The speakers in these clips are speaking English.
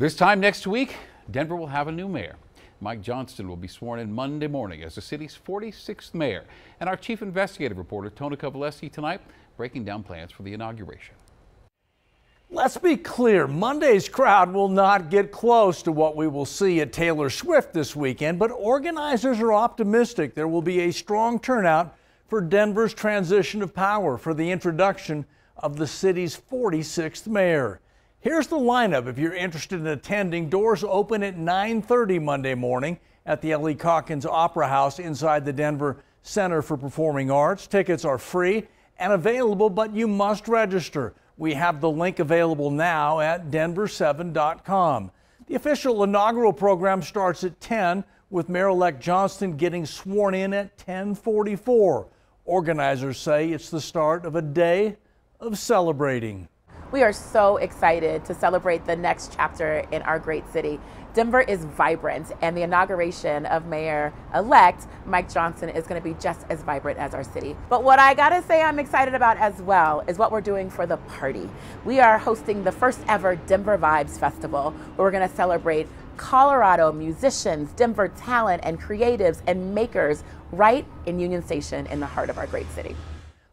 This time next week, Denver will have a new mayor. Mike Johnston will be sworn in Monday morning as the city's 46th mayor. And our chief investigative reporter, Tony Kovaleski, tonight breaking down plans for the inauguration. Let's be clear, Monday's crowd will not get close to what we will see at Taylor Swift this weekend, but organizers are optimistic there will be a strong turnout for Denver's transition of power for the introduction of the city's 46th mayor. Here's the lineup if you're interested in attending. Doors open at 9:30 Monday morning at the Ellie Caulkins Opera House inside the Denver Center for Performing Arts. Tickets are free and available, but you must register. We have the link available now at denver7.com. The official inaugural program starts at 10 with Mayor-elect Johnston getting sworn in at 1044. Organizers say it's the start of a day of celebrating. We are so excited to celebrate the next chapter in our great city. Denver is vibrant, and the inauguration of Mayor elect Mike Johnston is going to be just as vibrant as our city. But what I got to say I'm excited about as well is what we're doing for the party. We are hosting the first ever Denver Vibes Festival, where we're going to celebrate Colorado musicians, Denver talent, and creatives and makers right in Union Station in the heart of our great city.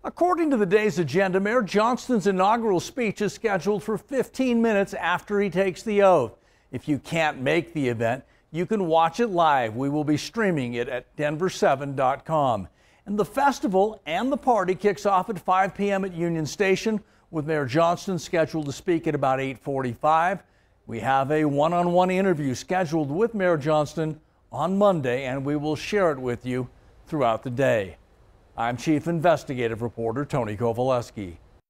According to the day's agenda, Mayor Johnston's inaugural speech is scheduled for 15 minutes after he takes the oath. If you can't make the event, you can watch it live. We will be streaming it at denver7.com. And the festival and the party kicks off at 5 p.m. at Union Station with Mayor Johnston scheduled to speak at about 8:45. We have a one-on-one interview scheduled with Mayor Johnston on Monday and we will share it with you throughout the day. I'm Chief Investigative Reporter Tony Kovaleski.